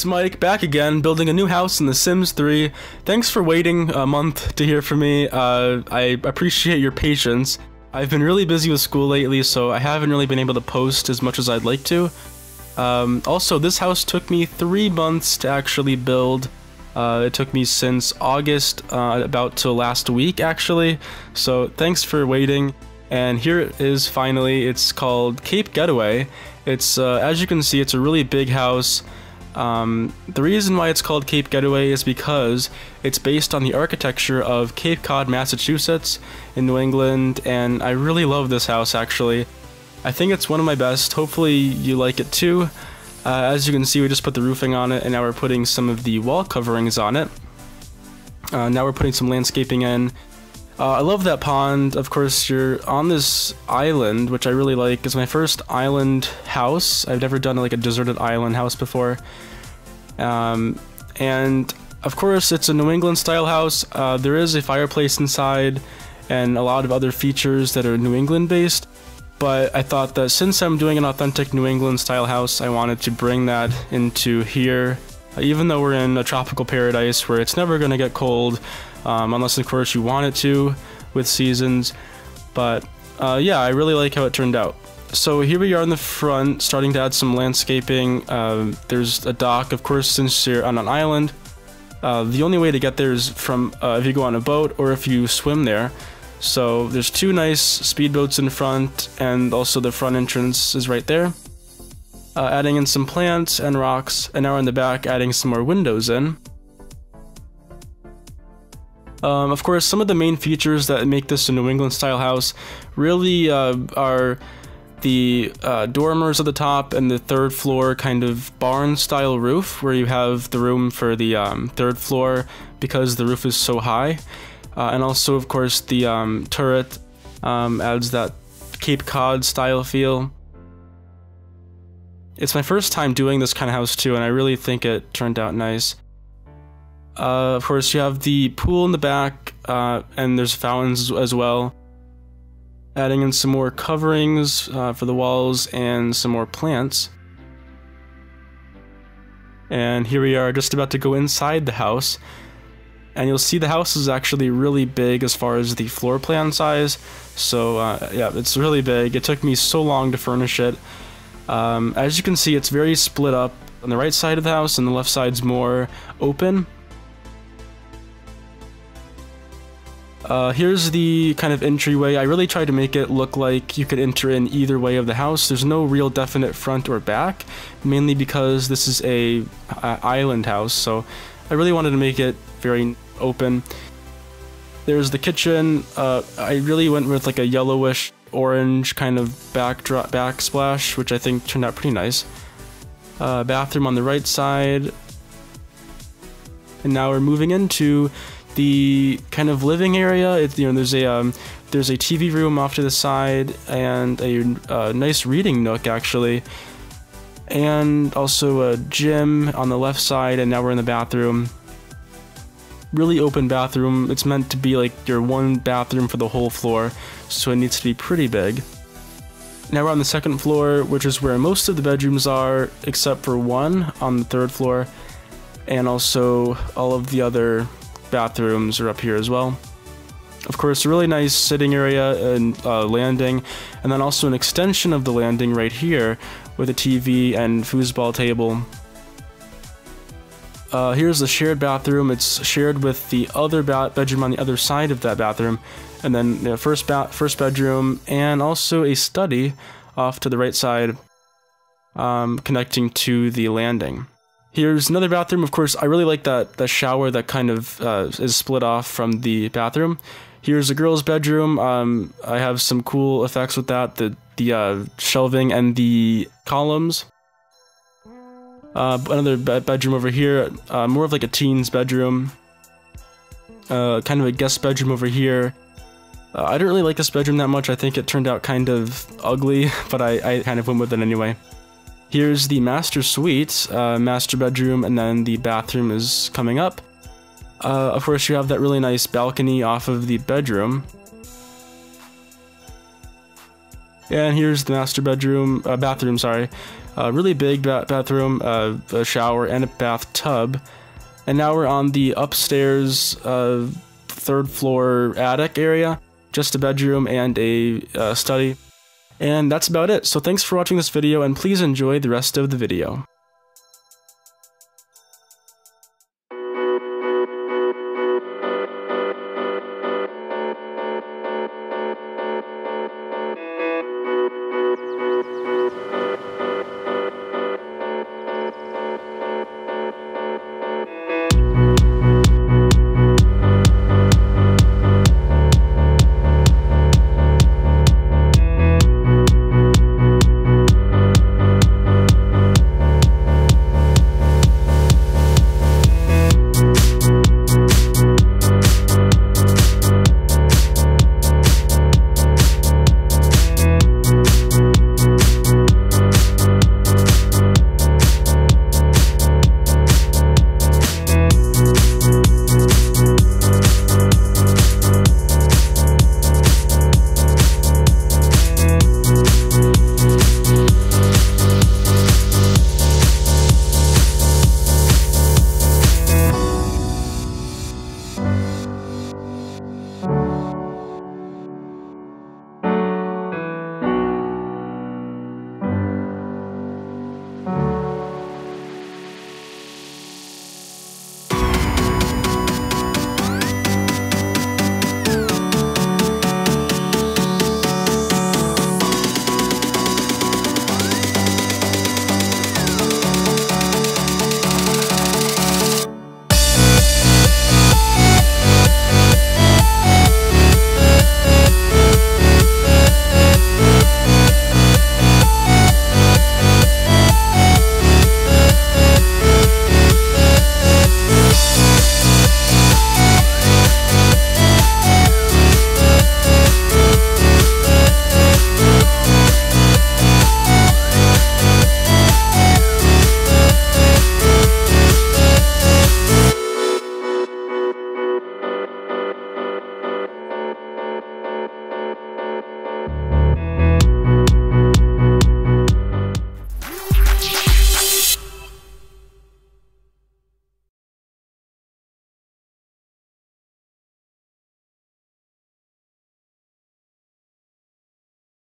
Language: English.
it's Mike back again, building a new house in The Sims 3. Thanks for waiting a month to hear from me. Uh, I appreciate your patience. I've been really busy with school lately, so I haven't really been able to post as much as I'd like to. Um, also, this house took me three months to actually build. Uh, it took me since August, uh, about to last week actually. So thanks for waiting. And here it is finally. It's called Cape Getaway. It's uh, as you can see, it's a really big house. Um, the reason why it's called Cape Getaway is because it's based on the architecture of Cape Cod, Massachusetts in New England, and I really love this house actually. I think it's one of my best. Hopefully you like it too. Uh, as you can see, we just put the roofing on it, and now we're putting some of the wall coverings on it. Uh, now we're putting some landscaping in. Uh, I love that pond. Of course, you're on this island, which I really like. It's my first island house. I've never done like a deserted island house before. Um, and of course, it's a New England style house. Uh, there is a fireplace inside and a lot of other features that are New England based. But I thought that since I'm doing an authentic New England style house, I wanted to bring that into here. Even though we're in a tropical paradise where it's never going to get cold, um, unless of course you want it to with seasons. But uh, yeah, I really like how it turned out. So here we are in the front, starting to add some landscaping. Uh, there's a dock, of course, since you're on an island. Uh, the only way to get there is from uh, if you go on a boat or if you swim there. So there's two nice speedboats in front, and also the front entrance is right there. Uh, adding in some plants and rocks, and now in the back adding some more windows in. Um, of course, some of the main features that make this a New England style house really uh, are the uh, dormers at the top and the third floor kind of barn style roof where you have the room for the um, third floor because the roof is so high. Uh, and also, of course, the um, turret um, adds that Cape Cod style feel. It's my first time doing this kind of house too, and I really think it turned out nice. Uh, of course, you have the pool in the back, uh, and there's fountains as well. Adding in some more coverings uh, for the walls and some more plants. And here we are just about to go inside the house. And you'll see the house is actually really big as far as the floor plan size. So uh, yeah, it's really big. It took me so long to furnish it. Um, as you can see, it's very split up. On the right side of the house and the left side's more open. Uh, here's the kind of entryway. I really tried to make it look like you could enter in either way of the house. There's no real definite front or back, mainly because this is a, a island house, so I really wanted to make it very open. There's the kitchen. Uh, I really went with like a yellowish orange kind of backdrop backsplash, which I think turned out pretty nice. Uh, bathroom on the right side. And now we're moving into the kind of living area. It, you know, there's a um, there's a TV room off to the side and a uh, nice reading nook actually, and also a gym on the left side. And now we're in the bathroom. Really open bathroom. It's meant to be like your one bathroom for the whole floor, so it needs to be pretty big. Now we're on the second floor, which is where most of the bedrooms are, except for one on the third floor, and also all of the other bathrooms are up here as well. Of course, a really nice sitting area and uh, landing, and then also an extension of the landing right here with a TV and foosball table. Uh, here's the shared bathroom. It's shared with the other bedroom on the other side of that bathroom, and then the first ba first bedroom, and also a study off to the right side, um, connecting to the landing. Here's another bathroom. Of course, I really like that the shower that kind of uh, is split off from the bathroom. Here's a girl's bedroom. Um, I have some cool effects with that. The the uh, shelving and the columns. Uh, another be bedroom over here. Uh, more of like a teen's bedroom. Uh, kind of a guest bedroom over here. Uh, I don't really like this bedroom that much. I think it turned out kind of ugly, but I, I kind of went with it anyway. Here's the master suite, uh, master bedroom, and then the bathroom is coming up. Uh, of course, you have that really nice balcony off of the bedroom. And here's the master bedroom, bathroom, sorry. A really big ba bathroom, uh, a shower, and a bathtub. And now we're on the upstairs uh, third floor attic area, just a bedroom and a uh, study. And that's about it. So thanks for watching this video and please enjoy the rest of the video.